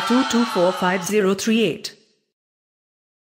522245038.